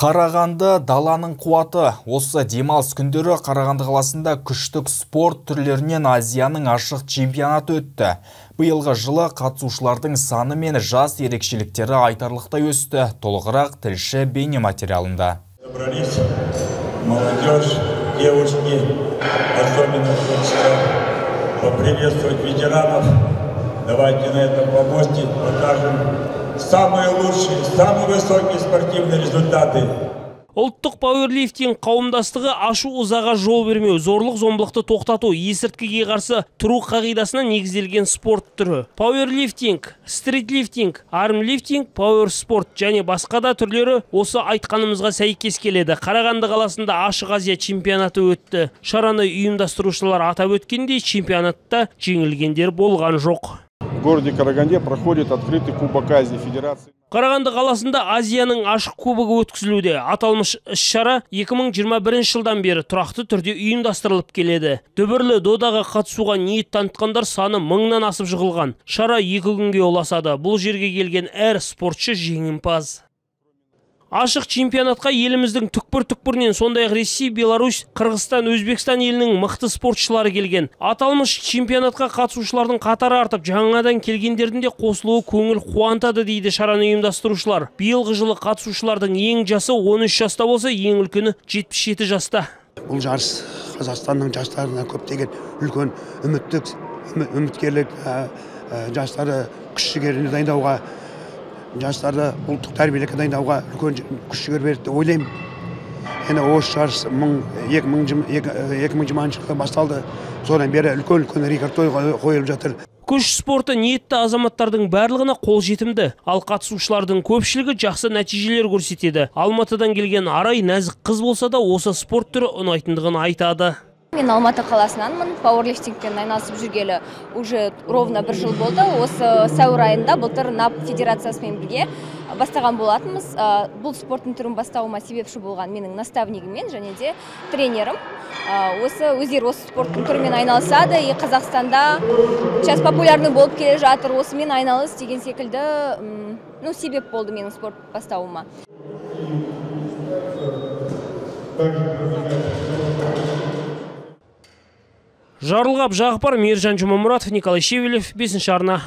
Қарағанды даланың қуаты. Осы демалыс күндері Қарағанды қаласында күштік спорт түрлерінен Азияның ашық чемпионаты өтті. Биылғы жылы қатысушылардың саны мен жас ерекшеліктері айтарлықтай өсті. Толығырақ тілші бейне материалында. Молодежь, девушки, особенно хочется поприветствовать ветеранов. Давайте на этом помосте покажем самые лучшие, самые высокие спортивные результаты. ұлттық пауэрлифтинг қауымдастығы ашу ызаға жол бермеу зорлық зомбылықты тоқтату есірткіге қарсы тұру қағидасына негізделген спорт түрі. Пауэрлифтинг стритлифтинг армлифтинг пауэр спорт және басқа да түрлері осы айтқанымызға сәйкес келеді. Қарағанды қаласында ашық азия чемпионаты өтті. Шараны ұйымдастырушылар атап өткендей чемпионатта жеңілгендер болған жоқ. Городе Караганде проходит открытый Кубок Азии Федерации. Қарағанды қаласында Азияның ашық кубогы өткізілуде. Аталмыш іс-шара 2021 жылдан бері тұрақты түрде ұйымдастырылып келеді. Дүбірлі додаға қатысуға ниет танытқандар саны мыңнан асып жығылған. Шара екі күнге ұласады. Бұл жерге келген әр спортшы жеңімпаз ашық чемпионатқа еліміздің түкпір-түкпірінен сондай ақ ресей беларусь қырғызстан өзбекстан елінің мықты спортшылары келген. Аталмыш чемпионатқа қатысушылардың қатары артып жаңадан келгендердің де қосылуы көңіл қуантады дейді шараны ұйымдастырушылар. Биылғы жылы қатысушылардың ең жасы 13 жаста болса ең үлкені 77 жаста. Бұл жарыс қазақстанның жастарына көптеген үлкен үміттік үміткерлік жастарды күш жігеріне дайындауға жастарды ұлттық тәрбиелікке дайындауға үлкен күш жігер берді деп ойлаймын енді осы жарыс мың екі мың жиырмасыншы жылы басталды содан бері үлкен үлкен рекорд қойылып жатыр күш спорты ниетті азаматтардың барлығына қол жетімді ал қатысушылардың көпшілігі жақсы нәтижелер көрсетеді алматыдан келген арай нәзік қыз болса да осы спорт түрі ұнайтындығын айтады мен алматы қаласынанмын. Пауэрлифтингпен айналысып жүргелі уже ровно бір жыл болды. Осы сәуір айында былтыр нап федерациясымен бірге бастаған болатынбыз. Бұл спорттың түрін бастауыма себепші болған менің наставнигім және де тренерім. Осы өздері осы спорттың түрімен айналысады. И қазақстанда сейчас популярный болып келе жатыр. Осымен айналыс деген секілді ну себеп болды менің спорт бастауыма. Жарылғап жағыпар мейіржан жұмамұратов николай шевелев бесінші арна.